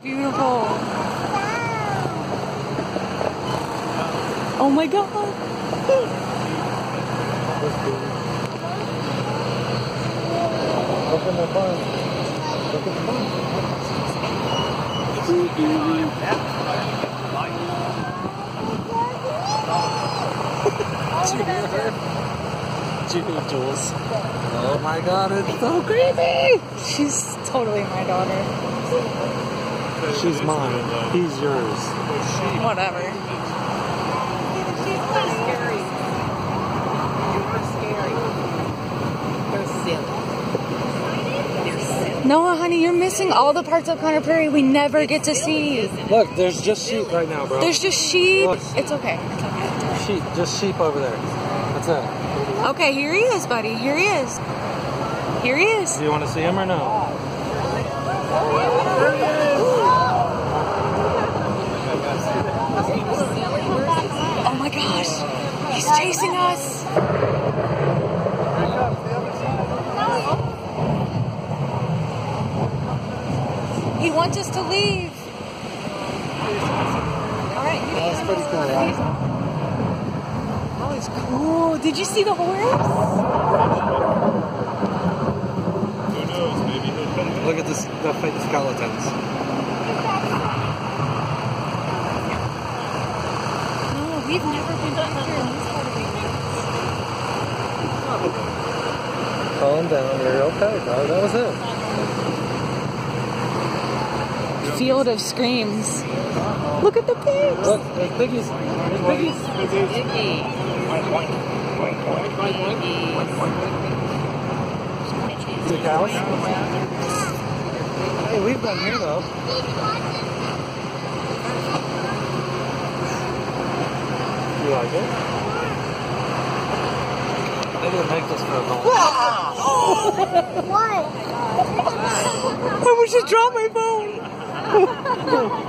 Beautiful. Oh my god. Look at the barn. Look at the barn. Jimmy Jules. Oh my god, it's so creepy! She's totally my daughter. She's mine. He's yours. Whatever. She's scary. You are scary. You're silly. You're silly. Noah, honey, you're missing all the parts of Conner Prairie we never get to see. Look, there's just sheep right now, bro. There's just sheep. Look. It's okay. It's okay. sheep, just sheep over there. That's it. Okay, here he is, buddy. Here he is. Here he is. Do you want to see him or no? Oh my gosh. He's chasing us. He wants us to leave. All right. That's pretty cool, right? Oh, it's cool. Did you see the horse? Look at this, the fake skeletons. We've never been back here in this part of the Calm down, you're okay, bro. That was it. Field of screams. Look at the pigs. Look, there's piggies. There's piggies. The cows? Hey, we've been here though. You like it? They didn't make this for a dog. What? I wish I dropped my phone.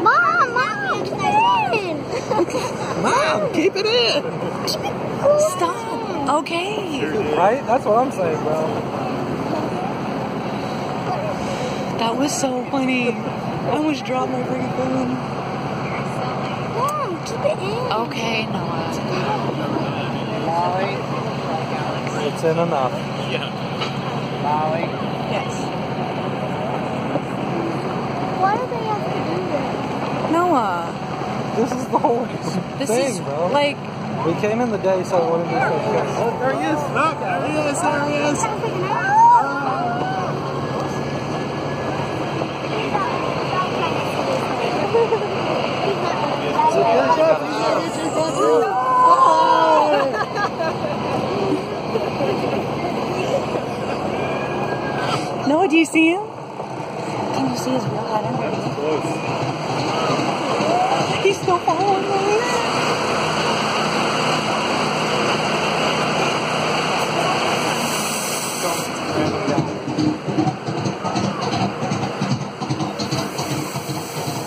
Mom, Mom, keep it in. Mom, keep it in. Stop. Okay. Right? That's what I'm saying, bro. That was so funny. I almost dropped my freaking phone. Mom, keep it in. Okay, Noah. It's in enough. Yes. Why do they have to do this? Noah, This is the whole this thing, is bro. like we came in the day, so it wouldn't be so crazy. Oh, there he is. Look, there he is. There he is. Do you see him? Can you see his real head underneath? He's still following me.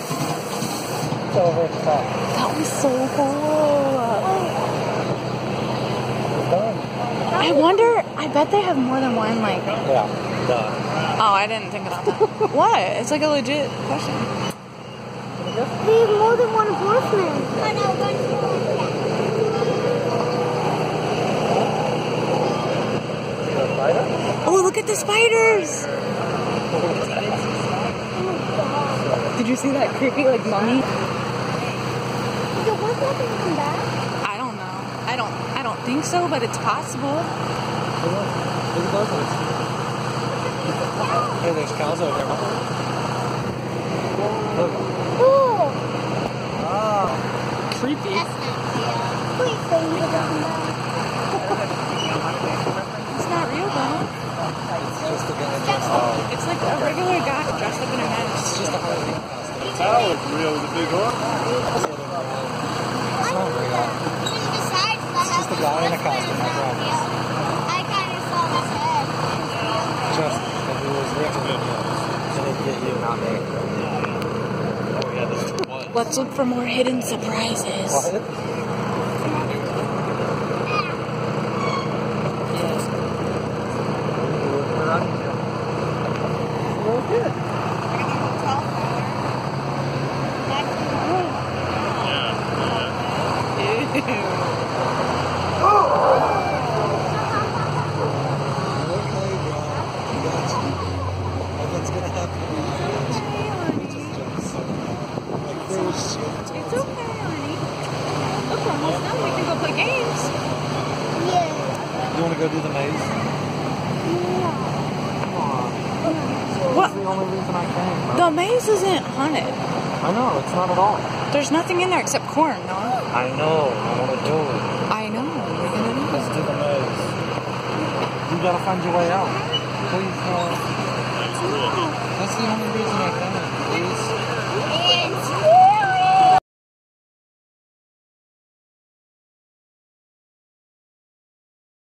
It's over the top. That was so cool. Oh. I wonder. I bet they have more than one. Like, Yeah, done. oh, I didn't think about that. what? It's like a legit question. They have more than one horseman. I know, one Oh, look at the spiders! Did you see that creepy like mummy? The horse not come back? I don't know. I don't. I don't think so, but it's possible. Look at those ones. Hey, there's cows over there. Look. Cool. Ah, Creepy. Please say he doesn't come back. It's not real though. it's just a guy dressed up. It's like a regular guy dressed up in a mask. It's just a Halloween costume. That was real with a big horse. It's not real. It's just a guy in a costume, I promise. I kind of saw his head. Trust me, if he was rich and then he'd get you, not me. Oh, yeah, this was. Let's look for more hidden surprises. What? Go do the maze? Come. What? The only reason I came. bro. The maze isn't haunted. I know, it's not at all. There's nothing in there except corn, Noah. I know. I want to do it. I know. We're gonna do Let's it. do the maze. You gotta find your way out. Please, Noah. That's the only